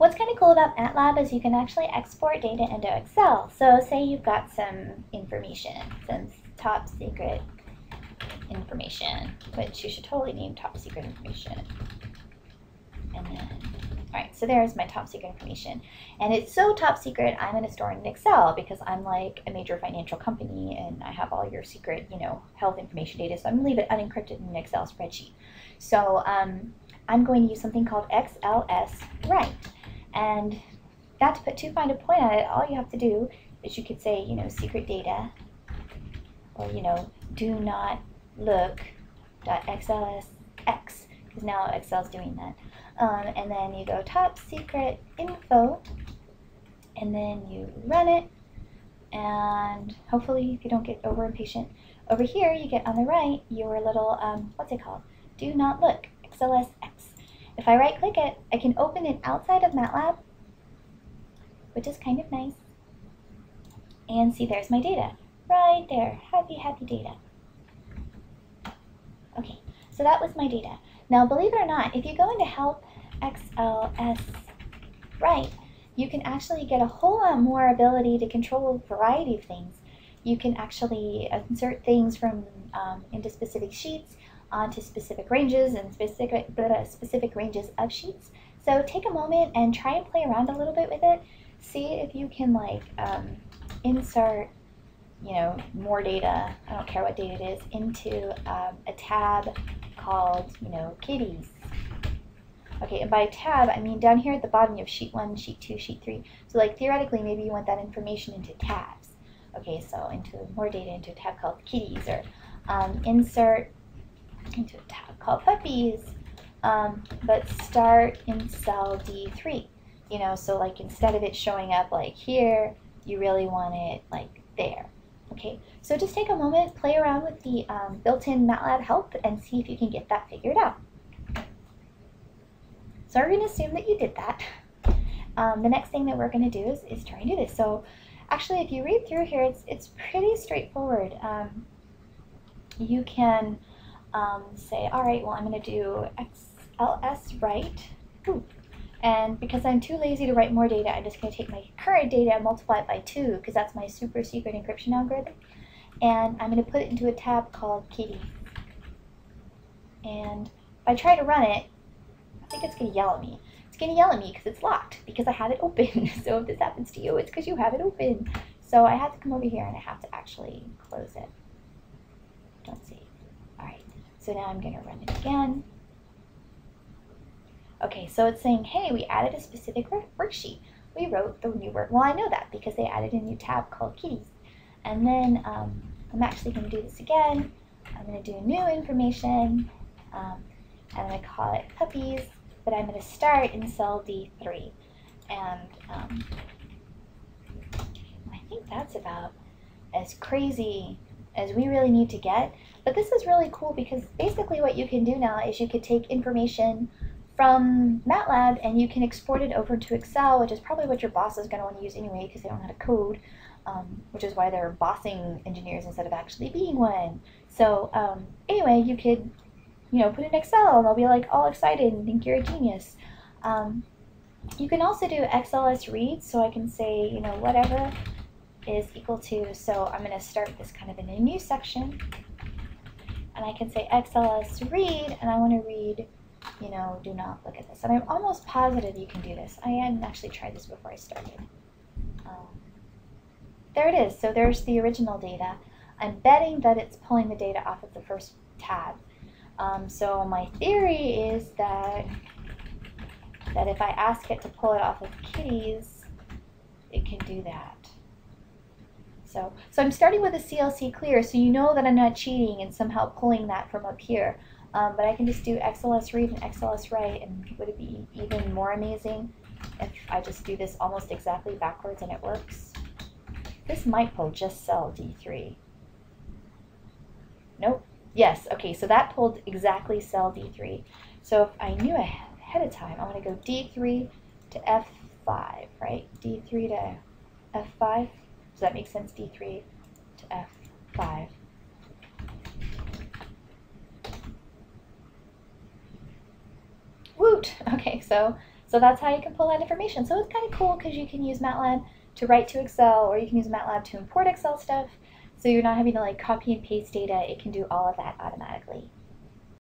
what's kind of cool about MATLAB is you can actually export data into Excel. So say you've got some information, some top secret information, which you should totally name top secret information. And then, all right, so there's my top secret information. And it's so top secret, I'm to store it in Excel because I'm like a major financial company and I have all your secret, you know, health information data. So I'm to leave it unencrypted in an Excel spreadsheet. So um, I'm going to use something called XLS write. And not to put too fine a point on it, all you have to do is you could say, you know, secret data. Or, you know, do not look .xlsx because now Excel's doing that. Um, and then you go top secret info and then you run it. And hopefully if you don't get over impatient over here you get on the right your little um, what's it called? Do not look xlsx if I right click it I can open it outside of MATLAB which is kind of nice. And see there's my data right there. Happy happy data. Okay so that was my data. Now believe it or not if you go into help XLS write, you can actually get a whole lot more ability to control a variety of things. You can actually insert things from um, into specific sheets onto specific ranges and specific blah, specific ranges of sheets. So take a moment and try and play around a little bit with it. See if you can like um, insert, you know, more data. I don't care what data it is into um, a tab called, you know, kitties Okay, and by tab, I mean down here at the bottom you have sheet 1, sheet 2, sheet 3. So like theoretically, maybe you want that information into tabs. Okay, so into more data into a tab called kitties or um, insert into a tab called puppies, um, but start in cell D3. You know, so like instead of it showing up like here, you really want it like there. Okay, so just take a moment, play around with the um, built-in MATLAB help and see if you can get that figured out. So we're going to assume that you did that. Um, the next thing that we're going to do is, is try and do this. So actually, if you read through here, it's, it's pretty straightforward. Um, you can um, say, all right, well, I'm going to do XLS write. Ooh. And because I'm too lazy to write more data, I'm just going to take my current data and multiply it by 2 because that's my super secret encryption algorithm. And I'm going to put it into a tab called kitty. And if I try to run it, I think it's going to yell at me. It's going to yell at me because it's locked, because I have it open. so if this happens to you, it's because you have it open. So I have to come over here and I have to actually close it. Don't see. So now I'm going to run it again. Okay, so it's saying, hey, we added a specific worksheet. We wrote the new work. Well, I know that because they added a new tab called kitties. And then um, I'm actually going to do this again. I'm going to do new information. Um, I'm going to call it puppies but I'm going to start in cell D3. And um, I think that's about as crazy as we really need to get. But this is really cool because basically what you can do now is you could take information from MATLAB and you can export it over to Excel, which is probably what your boss is going to want to use anyway because they don't know how to code, um, which is why they're bossing engineers instead of actually being one. So um, anyway, you could you know, put in Excel and they'll be like all excited and think you're a genius. Um, you can also do XLS read, so I can say, you know, whatever is equal to, so I'm going to start this kind of in a new section, and I can say XLS read, and I want to read, you know, do not look at this. And I'm almost positive you can do this. I hadn't actually tried this before I started. Um, there it is. So there's the original data. I'm betting that it's pulling the data off of the first tab. Um, so my theory is that that if I ask it to pull it off of kitties, it can do that. So, so I'm starting with a CLC clear, so you know that I'm not cheating and somehow pulling that from up here. Um, but I can just do XLS read and XLS write, and would it be even more amazing if I just do this almost exactly backwards and it works? This might pull just cell D3. Nope, Yes, okay, so that pulled exactly cell D3. So if I knew ahead of time, I'm going to go D3 to F5, right? D3 to F5. Does that make sense? D3 to F5. Woot! Okay, so So that's how you can pull that information. So it's kind of cool because you can use MATLAB to write to Excel or you can use MATLAB to import Excel stuff. So you're not having to like copy and paste data. It can do all of that automatically.